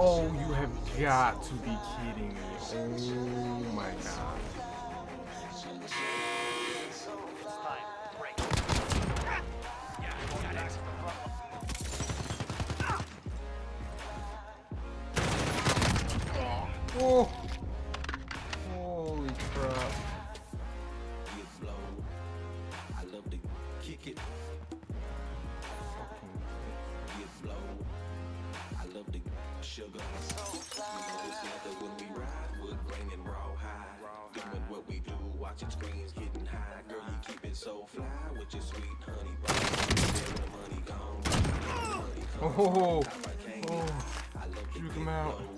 Oh, you have got to be kidding me. Oh my god. Oh! Holy crap. Get blow. I love to kick it. Fucking Get blow. I love the sugar. You know it's weather when we ride. Wood grain and raw high. Doing what we do, watching screens getting high. Girl, you keep it so fly with your sweet honey bun. There when money gone. Money come. Oh! I Oh! I Juke him out.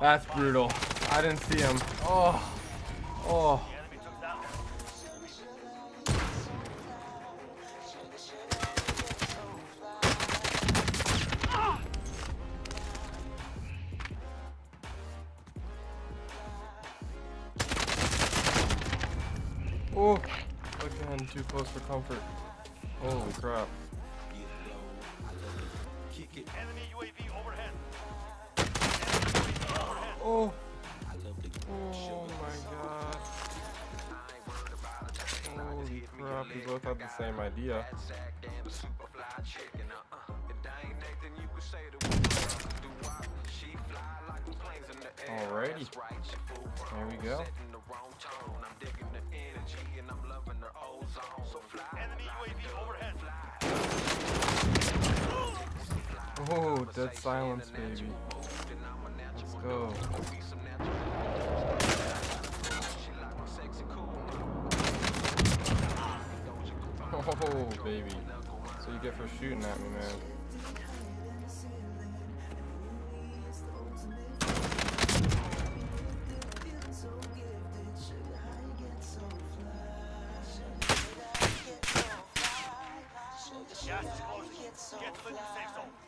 That's brutal. I didn't see him. Oh. Oh. Oh. Again, too close for comfort. Holy crap. Both had the same idea. Alrighty. There we go. Oh, dead silence, baby. Let's go. Oh, baby. So you get for shooting at me, man. Closing. Get to the safe zone.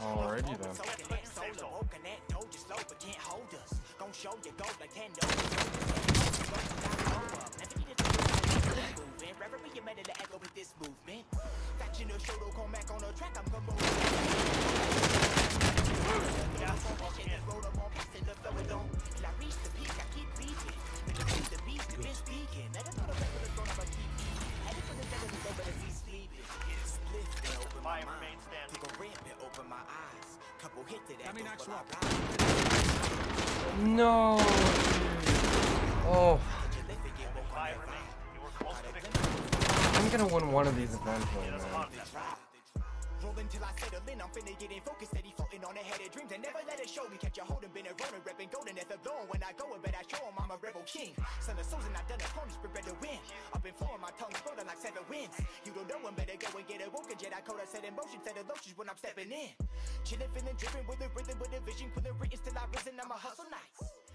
Alrighty then. Get to the new safe zone. No. Oh. I'm gonna win one of these eventually, man. Rolling till I settle in, I'm finna get in focus, steady floating on ahead of dreams and never let it show me. Catch a hold and been a runner, repping golden as a blowing. When I go, I bet I show 'em I'm a rebel king. Son of souls and I done opponents, prepare to win. Up in form, my tongue floating like seven winds. You don't know, I'm better go a woken Jedi code. I set in motion, set lotions when I'm stepping in. Chillin', feeling driven with a rhythm, with a vision, quilling written, still I risen. I'm a hustle nice.